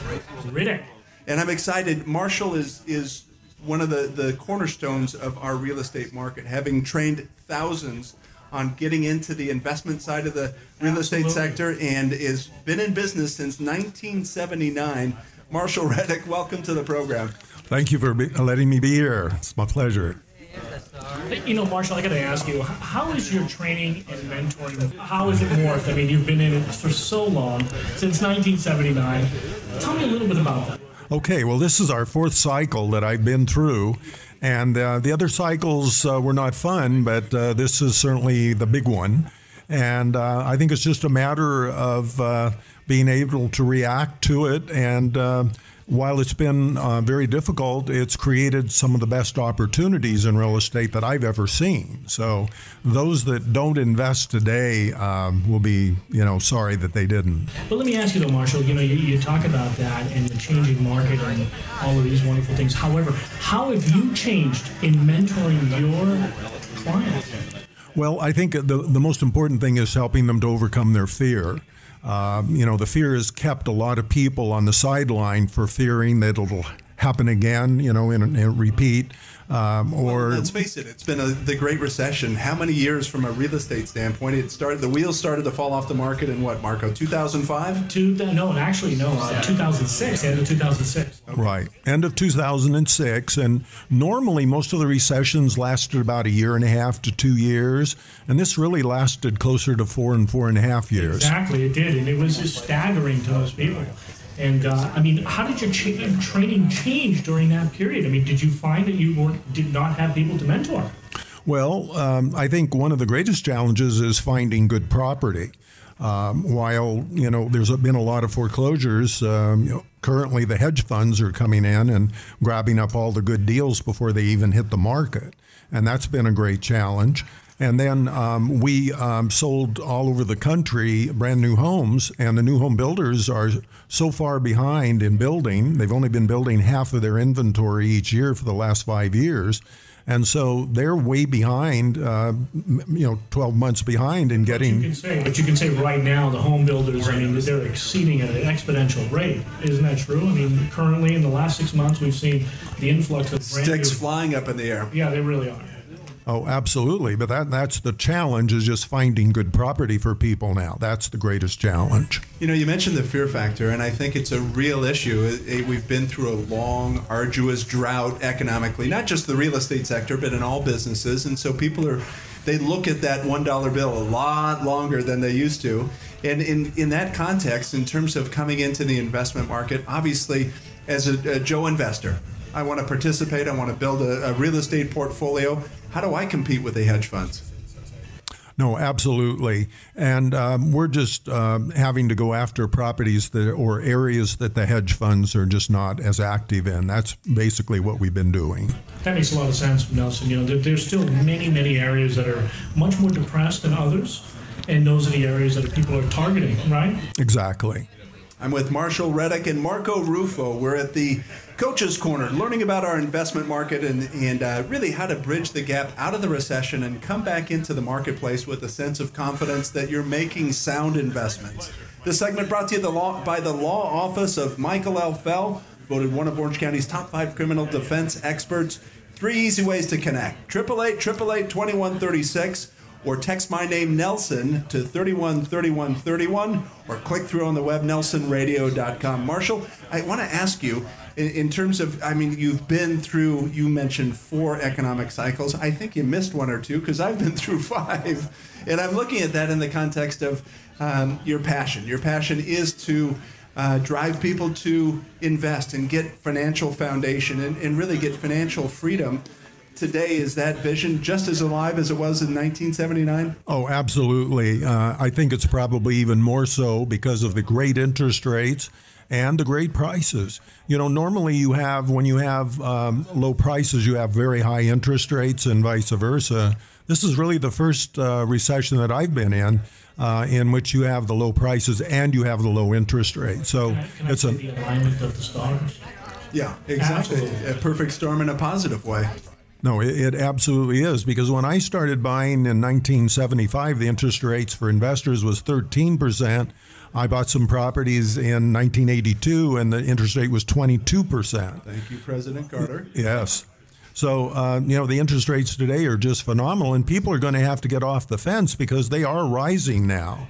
Reddick. And I'm excited. Marshall is is one of the, the cornerstones of our real estate market, having trained thousands on getting into the investment side of the real estate Absolutely. sector and has been in business since 1979. Marshall Reddick, welcome to the program. Thank you for be- letting me be here. It's my pleasure. You know, Marshall, I got to ask you, how is your training and mentoring? How is it morphed? I mean, you've been in it for so long, since 1979. Tell me a little bit about that. Okay, well, this is our fourth cycle that I've been through. And uh, the other cycles uh, were not fun, but uh, this is certainly the big one. And uh, I think it's just a matter of uh, being able to react to it. And uh, while it's been uh, very difficult, it's created some of the best opportunities in real estate that I've ever seen. So those that don't invest today um, will be, you know, sorry that they didn't. But let me ask you though, Marshall, you know, you, you talk about that and the changing market and all of these wonderful things. However, how have you changed in mentoring your clients? Well, I think the, the most important thing is helping them to overcome their fear. Uh, you know, the fear has kept a lot of people on the sideline for fearing that it'll happen again, you know, and, and repeat. Um, or Let's face it, it's been a, the Great Recession. How many years from a real estate standpoint? It started. The wheels started to fall off the market in what, Marco? 2005. Two, no, actually, no, uh, 2006, end of 2006. Right. End of 2006. And normally, most of the recessions lasted about a year and a half to two years. And this really lasted closer to four and four and a half years. Exactly, it did, and it was just staggering to most people. And uh, I mean, how did your cha- training change during that period? I mean, did you find that you weren't, did not have people to mentor? Well, um, I think one of the greatest challenges is finding good property. Um, while you know there's been a lot of foreclosures, um, you know, currently the hedge funds are coming in and grabbing up all the good deals before they even hit the market, and that's been a great challenge. And then um, we um, sold all over the country brand new homes, and the new home builders are so far behind in building. They've only been building half of their inventory each year for the last five years. And so they're way behind, uh, you know, 12 months behind in You getting. can say, but you can say right now the home builders, I mean, they're exceeding at an exponential rate. Isn't that true? I mean, currently in the last six months, we've seen the influx of brand Sticks new- flying up in the air. Yeah, they really are. Oh, absolutely. But that that's the challenge is just finding good property for people now. That's the greatest challenge. You know, you mentioned the fear factor, and I think it's a real issue. We've been through a long, arduous drought economically, not just the real estate sector, but in all businesses. And so people are, they look at that $1 bill a lot longer than they used to. And in, in that context, in terms of coming into the investment market, obviously, as a, a Joe investor, I want to participate, I want to build a, a real estate portfolio. How do I compete with the hedge funds? No, absolutely. And um, we're just um, having to go after properties that or areas that the hedge funds are just not as active in. That's basically what we've been doing. That makes a lot of sense, Nelson. You know, there, there's still many, many areas that are much more depressed than others, and those are the areas that people are targeting, right? Exactly. I'm with Marshall Reddick and Marco Rufo. We're at the Coach's Corner, learning about our investment market and, and uh, really how to bridge the gap out of the recession and come back into the marketplace with a sense of confidence that you're making sound investments. This segment brought to you the law, by the Law Office of Michael L. Fell, voted one of Orange County's top five criminal defense experts. Three easy ways to connect 888 888 2136 or text my name Nelson to 313131 or click through on the web nelsonradio.com. Marshall, I want to ask you in, in terms of I mean you've been through you mentioned four economic cycles. I think you missed one or two because I've been through five. And I'm looking at that in the context of um, your passion. Your passion is to uh, drive people to invest and get financial foundation and, and really get financial freedom today, is that vision just as alive as it was in 1979? Oh, absolutely. Uh, I think it's probably even more so because of the great interest rates and the great prices. You know, normally you have, when you have um, low prices, you have very high interest rates and vice versa. This is really the first uh, recession that I've been in. Uh, in which you have the low prices and you have the low interest rate. So Can I, can it's say a the alignment of the stars? Yeah, exactly. Absolutely. A perfect storm in a positive way. No, it, it absolutely is because when I started buying in 1975, the interest rates for investors was 13%. I bought some properties in 1982 and the interest rate was 22%. Thank you, President Carter. Yes. So, uh, you know, the interest rates today are just phenomenal, and people are going to have to get off the fence because they are rising now.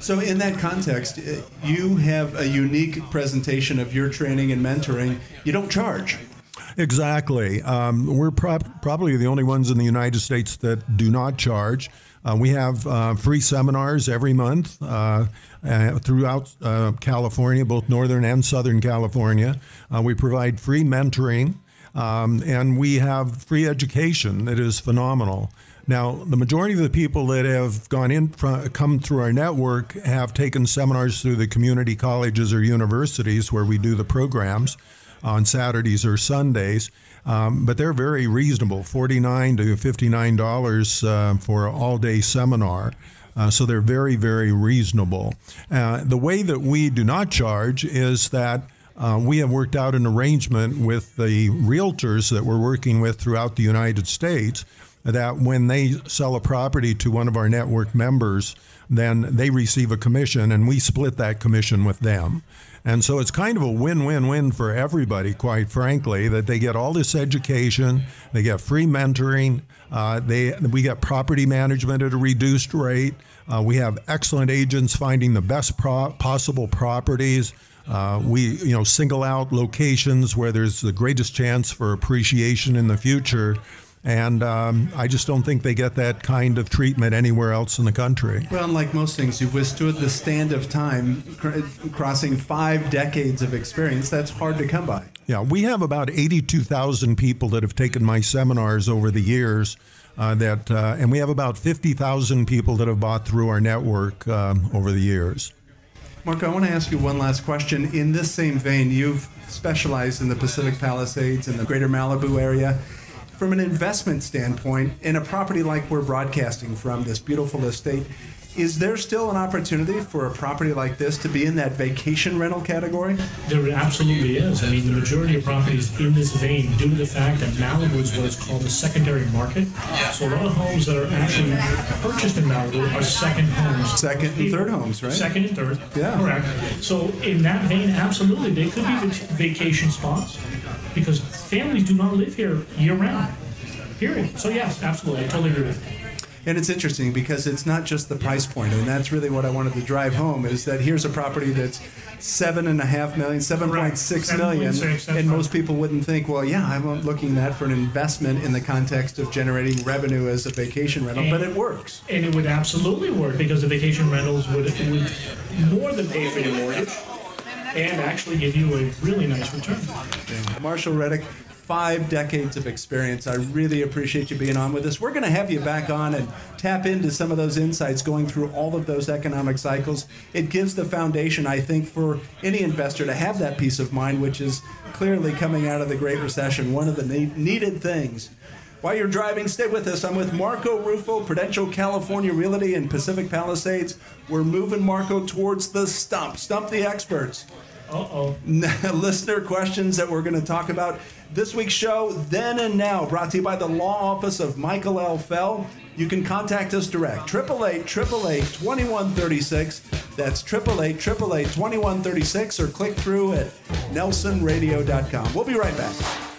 So, in that context, uh, you have a unique presentation of your training and mentoring. You don't charge. Exactly. Um, we're prob- probably the only ones in the United States that do not charge. Uh, we have uh, free seminars every month uh, uh, throughout uh, California, both Northern and Southern California. Uh, we provide free mentoring, um, and we have free education that is phenomenal. Now, the majority of the people that have gone in, come through our network, have taken seminars through the community colleges or universities where we do the programs on Saturdays or Sundays. Um, but they're very reasonable, forty-nine to fifty-nine dollars uh, for an all-day seminar. Uh, so they're very, very reasonable. Uh, the way that we do not charge is that uh, we have worked out an arrangement with the realtors that we're working with throughout the United States that when they sell a property to one of our network members, then they receive a commission and we split that commission with them. And so it's kind of a win win win for everybody, quite frankly, that they get all this education, they get free mentoring, uh, they, we get property management at a reduced rate, uh, we have excellent agents finding the best pro- possible properties. Uh, we, you know, single out locations where there's the greatest chance for appreciation in the future. And um, I just don't think they get that kind of treatment anywhere else in the country. Well, unlike most things, you've withstood the stand of time, cr- crossing five decades of experience. That's hard to come by. Yeah, we have about 82,000 people that have taken my seminars over the years. Uh, that uh, and we have about 50,000 people that have bought through our network um, over the years. Mark, I want to ask you one last question. In this same vein, you've specialized in the Pacific Palisades and the greater Malibu area. From an investment standpoint, in a property like we're broadcasting from, this beautiful estate, is there still an opportunity for a property like this to be in that vacation rental category? There absolutely is. I mean, the majority of properties in this vein, due to the fact that Malibu is what is called a secondary market. So a lot of homes that are actually purchased in Malibu are second homes. Second and third homes, right? Second and third. Yeah. Correct. So in that vein, absolutely, they could be vac- vacation spots because families do not live here year round. Period. So yes, absolutely, I totally agree with you. And it's interesting because it's not just the price point, and that's really what I wanted to drive home is that here's a property that's seven and a half million, seven point six million, and most people wouldn't think, well, yeah, I'm looking at that for an investment in the context of generating revenue as a vacation rental, but it works. And it would absolutely work because the vacation rentals would, would more than pay for your mortgage and actually give you a really nice return. Marshall Reddick, five decades of experience. I really appreciate you being on with us. We're going to have you back on and tap into some of those insights going through all of those economic cycles. It gives the foundation, I think, for any investor to have that peace of mind, which is clearly coming out of the Great Recession, one of the ne- needed things. While you're driving, stay with us. I'm with Marco Rufo, Prudential California Realty in Pacific Palisades. We're moving Marco towards the stump. Stump the experts. Uh-oh. listener questions that we're going to talk about. This week's show, Then and Now, brought to you by the Law Office of Michael L. Fell. You can contact us direct, 888-888-2136. That's 888-888-2136, or click through at nelsonradio.com. We'll be right back.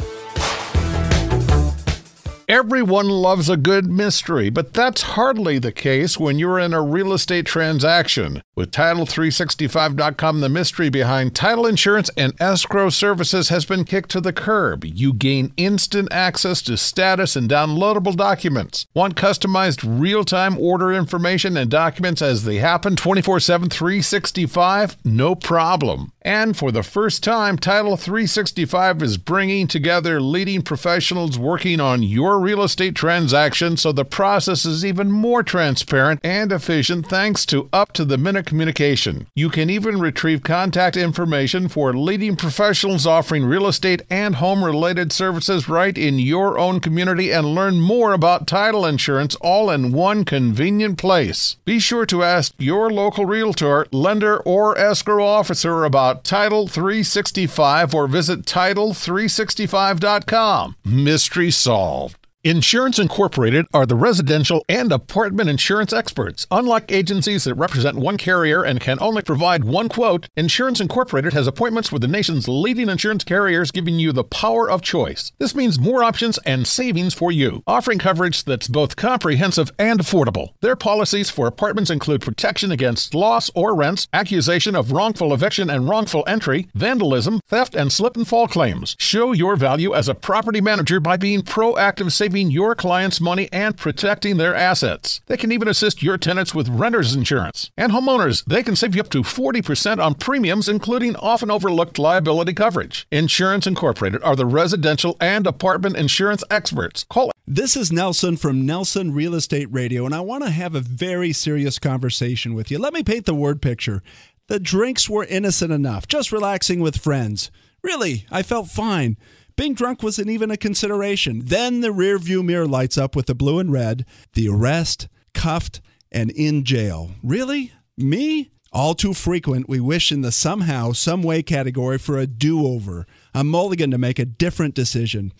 Everyone loves a good mystery, but that's hardly the case when you're in a real estate transaction. With Title365.com, the mystery behind title insurance and escrow services has been kicked to the curb. You gain instant access to status and downloadable documents. Want customized real time order information and documents as they happen 24 7, 365? No problem. And for the first time, Title 365 is bringing together leading professionals working on your real estate transaction so the process is even more transparent and efficient thanks to up to the minute communication. You can even retrieve contact information for leading professionals offering real estate and home related services right in your own community and learn more about title insurance all in one convenient place. Be sure to ask your local realtor, lender, or escrow officer about Title 365 or visit Title365.com. Mystery solved. Insurance Incorporated are the residential and apartment insurance experts. Unlike agencies that represent one carrier and can only provide one quote, Insurance Incorporated has appointments with the nation's leading insurance carriers, giving you the power of choice. This means more options and savings for you, offering coverage that's both comprehensive and affordable. Their policies for apartments include protection against loss or rents, accusation of wrongful eviction and wrongful entry, vandalism, theft, and slip and fall claims. Show your value as a property manager by being proactive saving your clients' money and protecting their assets. They can even assist your tenants with renter's insurance. And homeowners, they can save you up to 40% on premiums, including often overlooked liability coverage. Insurance Incorporated are the residential and apartment insurance experts. Call This is Nelson from Nelson Real Estate Radio, and I want to have a very serious conversation with you. Let me paint the word picture. The drinks were innocent enough, just relaxing with friends. Really, I felt fine. Being drunk wasn't even a consideration. Then the rearview mirror lights up with the blue and red, the arrest, cuffed, and in jail. Really? Me? All too frequent, we wish in the somehow, some way category for a do over, a mulligan to make a different decision.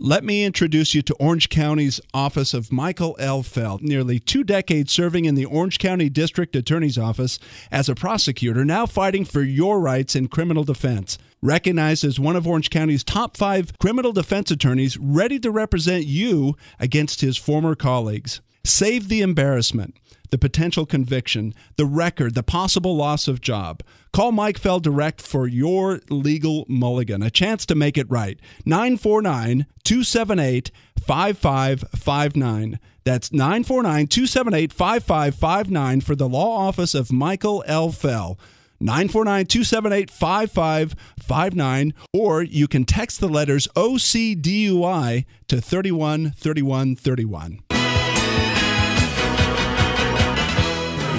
Let me introduce you to Orange County's Office of Michael L. Fell, nearly two decades serving in the Orange County District Attorney's Office as a prosecutor, now fighting for your rights in criminal defense. Recognized as one of Orange County's top five criminal defense attorneys, ready to represent you against his former colleagues. Save the embarrassment the potential conviction, the record, the possible loss of job. Call Mike Fell direct for your legal mulligan, a chance to make it right. 949 278 5559. That's 949 278 5559 for the law office of Michael L. Fell. 949 278 5559, or you can text the letters OCDUI to 313131.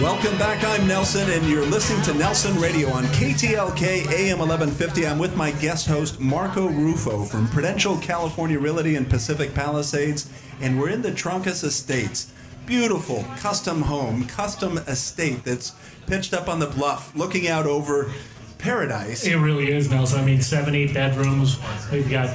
Welcome back. I'm Nelson, and you're listening to Nelson Radio on KTLK AM 1150. I'm with my guest host, Marco Rufo from Prudential California Realty in Pacific Palisades, and we're in the Troncas Estates. Beautiful custom home, custom estate that's pitched up on the bluff, looking out over paradise. It really is, Nelson. I mean, seven, eight bedrooms. We've got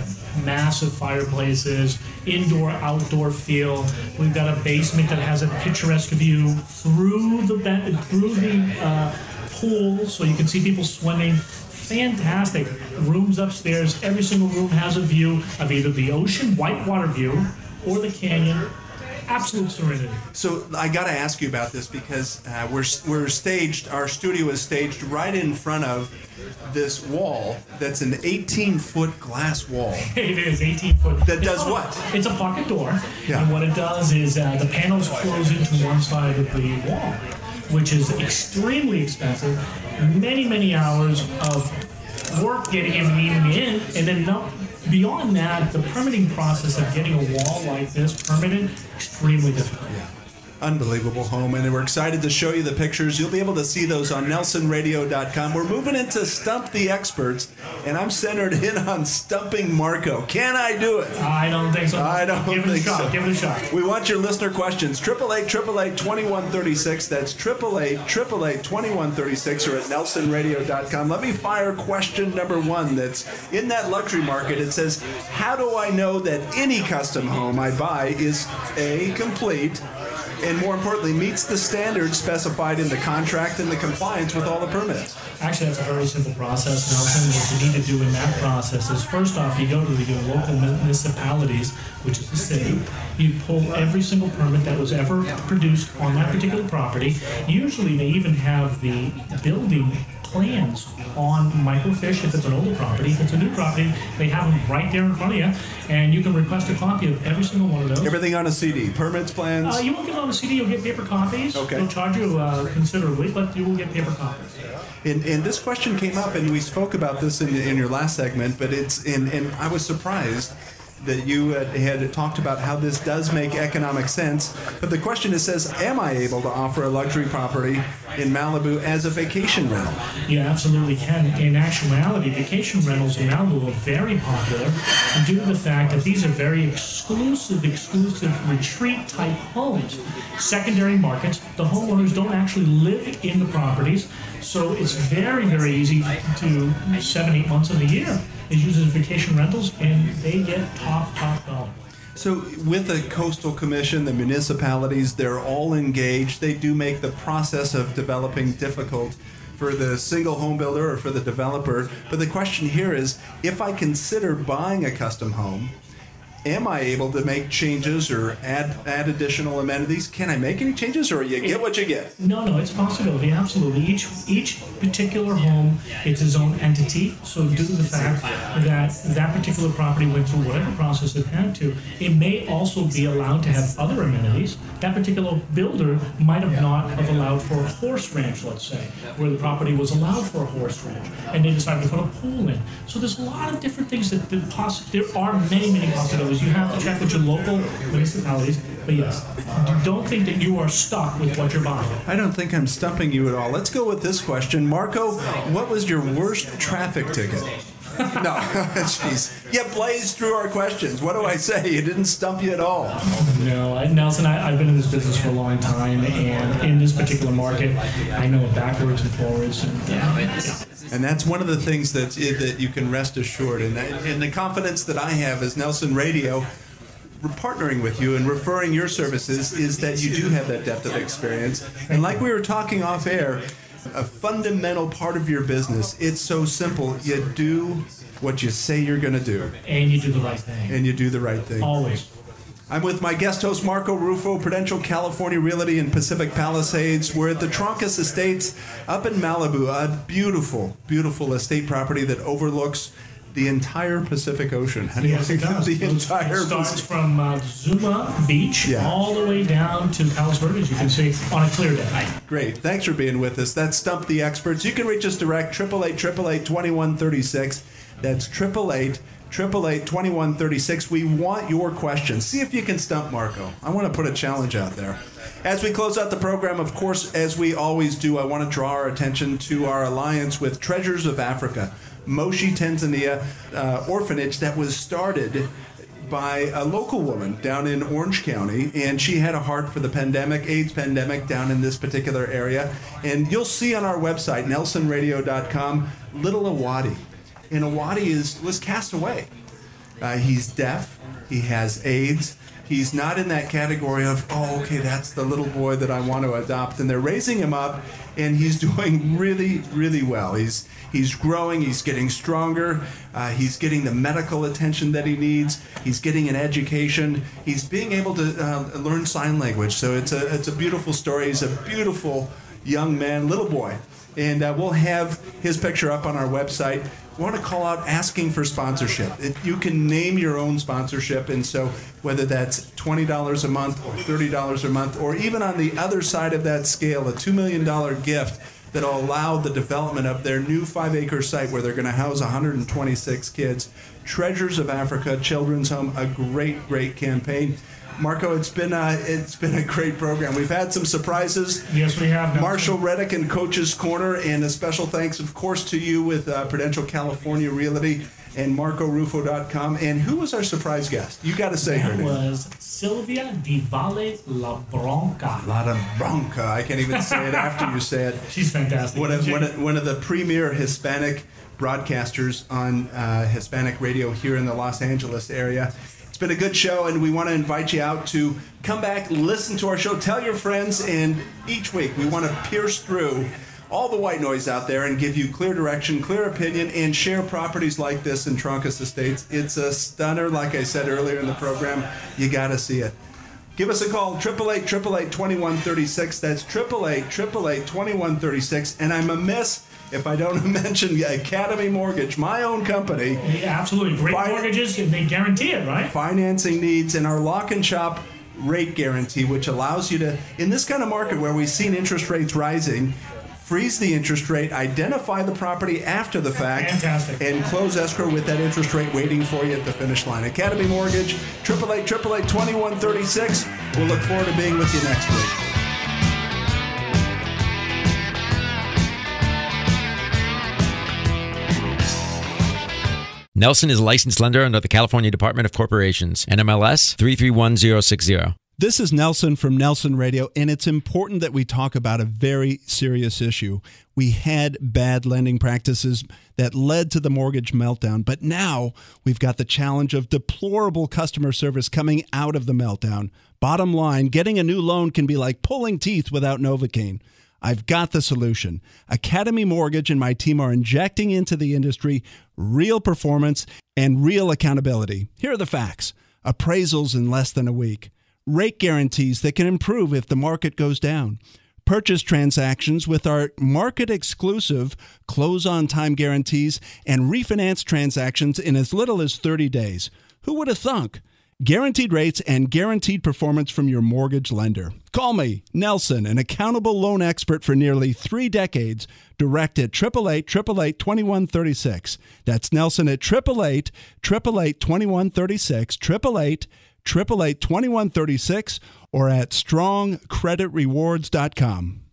massive fireplaces, indoor, outdoor feel. We've got a basement that has a picturesque view through the be- through the uh, pool, so you can see people swimming. Fantastic rooms upstairs. Every single room has a view of either the ocean, whitewater view, or the canyon. Absolute serenity. So I got to ask you about this because uh, we're we're staged. Our studio is staged right in front of this wall. That's an 18 foot glass wall. It is 18 foot. That It's does a- what? It's a pocket door. Yeah. And what it does is uh, the panels close into one side of the wall, which is extremely expensive. Many, many hours of work getting everything in, and then no, beyond that, the permitting process of getting a wall like this permitted, extremely difficult. Unbelievable home, and we're excited to show you the pictures. You'll be able to see those on NelsonRadio.com. We're moving into Stump the Experts, and I'm centered in on stumping Marco. Can I do it? I don't think so. I don't Give it a think shot. so. Give it a shot. We want your listener questions. 888 888 2136. That's 888 888 2136 or at nelsonradio.com. Let me fire question number one that's in that luxury market. It says, How do I know that any custom home I buy is A, complete, and more importantly, meets the standards specified in the contract and the compliance with all the permits? Actually, that's a very simple process, Nelson. What you need to do in that process is first off, you go to the local municipalities, which is the city. You pull every single permit that was ever produced on that particular property. Usually, they even have the building plans on microfiche if it's an older property. If it's a new property, they have them right there in front of you, and you can request a copy of every single one of those. Everything on a CD, permits, plans. Uh, you won't get on the CD. You'll get paper copies. Okay. They'll charge you uh, considerably, but you will get paper copies. And, and this question came up, and we spoke about this in, in your last segment. But it's and, and I was surprised that you had, talked about how this does make economic sense. But the question is, says, am I able to offer a luxury property in Malibu as a vacation rental? You absolutely can. In actuality, vacation rentals in Malibu are very popular due to the fact that these are very exclusive, exclusive retreat type homes. Secondary markets, the homeowners don't actually live in the properties, so it's very, very easy to do seven, eight months of the year is used as vacation rentals, and they get top, top dollar. So, with the coastal commission, the municipalities, they're all engaged. They do make the process of developing difficult for the single home builder or for the developer. But the question here is if I consider buying a custom home, am I able to make changes or add add additional amenities? Can I make any changes, or you get what you get? No, no, it's a possibility. Absolutely. Each each particular home is its own entity. So due to the fact that that particular property went through whatever process it had to, it may also be allowed to have other amenities. That particular builder might have not have allowed for a horse ranch, let's say, where the property was allowed for a horse ranch, and they decided to put a pool in. So there's a lot of different things that, that poss- there are many, many possibilities. You have to check with your local municipalities. But yes, don't think that you are stuck with what you're buying. I don't think I'm stumping you at all. Let's go with this question. Marco, what was your worst traffic ticket? No, jeez. You blazed through our questions. What do I say? You didn't stump you at all. No, I, Nelson, I, I've been in this business for a long time, and in this particular market, I know it backwards and forwards. And, uh, yeah. And that's one of the things that that you can rest assured. And, and the confidence that I have as Nelson Radio, partnering with you and referring your services, is that you do have that depth of experience. And like we were talking off air, a fundamental part of your business. It's so simple. You do what you say you're going to do, and you do the right thing. And you do the right thing. Always. I'm with my guest host Marco Rufo, Prudential California Realty in Pacific Palisades. We're at the Troncos Estates up in Malibu, a beautiful, beautiful estate property that overlooks the entire Pacific Ocean. How do you Yes, it does. the entire It starts from uh, Zuma Beach Yeah. all the way down to Palos Verdes, you can see, on a clear day. Great. Thanks for being with us. That's Stump the Experts. You can reach us direct, 888 2136. That's 888 888 2136. We want your questions. See if you can stump Marco. I want to put a challenge out there. As we close out the program, of course, as we always do, I want to draw our attention to our alliance with Treasures of Africa, Moshi Tanzania uh, orphanage that was started by a local woman down in Orange County, and she had a heart for the pandemic, AIDS pandemic down in this particular area. And you'll see on our website, nelsonradio.com, little Awadi. And Awadi is was cast away. Uh, he's deaf. He has AIDS. He's not in that category of, oh, okay, that's the little boy that I want to adopt. And they're raising him up, and he's doing really, really well. He's he's growing. He's getting stronger. Uh, he's getting the medical attention that he needs. He's getting an education. He's being able to uh, learn sign language. So it's a it's a beautiful story. He's a beautiful young man, little boy, and uh, we'll have his picture up on our website want to call out asking for sponsorship. It, you can name your own sponsorship, and so whether that's $20 a month or $30 a month, or even on the other side of that scale, a $2 million gift that'll allow the development of their new five acre site where they're going to house 126 kids. Treasures of Africa Children's Home, a great, great campaign. Marco, it's been a, it's been a great program. We've had some surprises. Yes, we have. Marshall Reddick and Coach's Corner, and a special thanks, of course, to you with uh, Prudential California Realty and MarcoRufo.com. And who was our surprise guest? You got to say her name. was Silvia Di Valle La Bronca. La Bronca. I can't even say it after you say it. She's fantastic. One of, one of, one of the premier Hispanic broadcasters on uh, Hispanic radio here in the Los Angeles area. It's been a good show, and we want to invite you out to come back, listen to our show, tell your friends, and each week we want to pierce through all the white noise out there and give you clear direction, clear opinion, and share properties like this in Troncos Estates. It's a stunner, like I said earlier in the program. You got to see it. Give us a call, 888 2136. That's 888 2136. And I'm amiss if I don't mention the Academy Mortgage, my own company. Absolutely. Great Fin- mortgages, and they guarantee it, right? Financing needs and our lock and shop rate guarantee, which allows you to, in this kind of market where we've seen interest rates rising, freeze the interest rate, identify the property after the fact, Fantastic. and close escrow with that interest rate waiting for you at the finish line. Academy Mortgage, 888 888 2136. We'll look forward to being with you next week. Nelson is a licensed lender under the California Department of Corporations, NMLS 331060. This is Nelson from Nelson Radio, and it's important that we talk about a very serious issue. We had bad lending practices that led to the mortgage meltdown, but now we've got the challenge of deplorable customer service coming out of the meltdown. Bottom line, getting a new loan can be like pulling teeth without Novocaine. I've got the solution. Academy Mortgage and my team are injecting into the industry real performance and real accountability. Here are the facts appraisals in less than a week, rate guarantees that can improve if the market goes down, purchase transactions with our market exclusive close on time guarantees, and refinance transactions in as little as 30 days. Who would have thunk? Guaranteed rates and guaranteed performance from your mortgage lender. Call me, Nelson, an accountable loan expert for nearly three decades, direct at 888 888 2136. That's Nelson at 888 888 2136, 888 888 2136, or at strongcreditrewards.com.